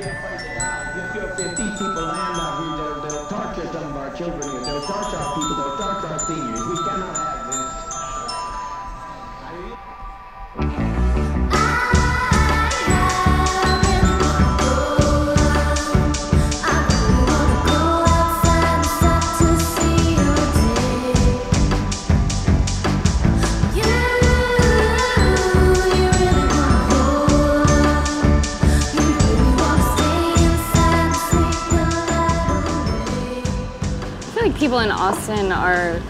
You'll feel 15 people land out here. They'll, torture some of our children here. They'll torture our people. People in Austin are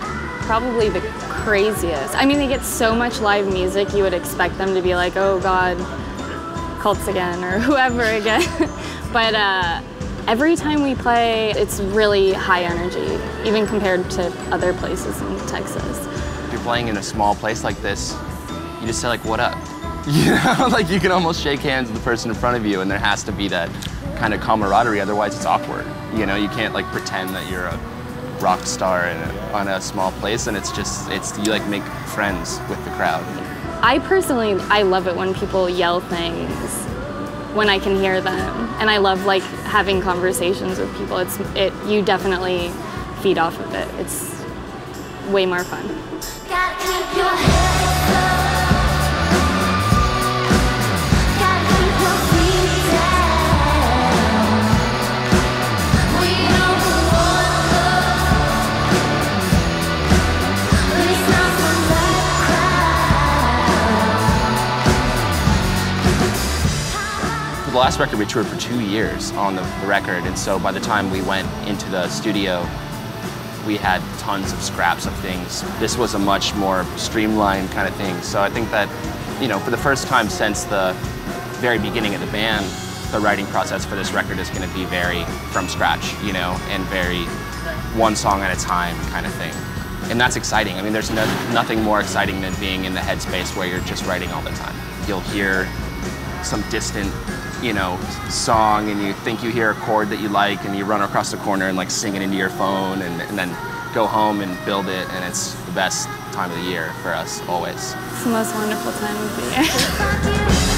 probably the craziest. I mean, they get so much live music, you would expect them to be like, oh God, cults again, or whoever again. but uh, every time we play, it's really high energy, even compared to other places in Texas. If you're playing in a small place like this, you just say like, what up? You know, like you can almost shake hands with the person in front of you and there has to be that kind of camaraderie, otherwise it's awkward. You know, you can't like pretend that you're a rock star a, on a small place and it's just, it's, you like make friends with the crowd. I personally, I love it when people yell things when I can hear them. And I love like having conversations with people. It's, it, you definitely feed off of it. It's way more fun. The last record we toured for two years on the, the, record, and so by the time we went into the studio, we had tons of scraps of things. This was a much more streamlined kind of thing. So I think that, you know, for the first time since the very beginning of the band, the writing process for this record is going to be very from scratch, you know, and very one song at a time kind of thing. And that's exciting. I mean, there's no, nothing more exciting than being in the headspace where you're just writing all the time. You'll hear some distant you know, song and you think you hear a chord that you like and you run across the corner and like sing it into your phone and, and then go home and build it and it's the best time of the year for us always. It's the most wonderful time of the year.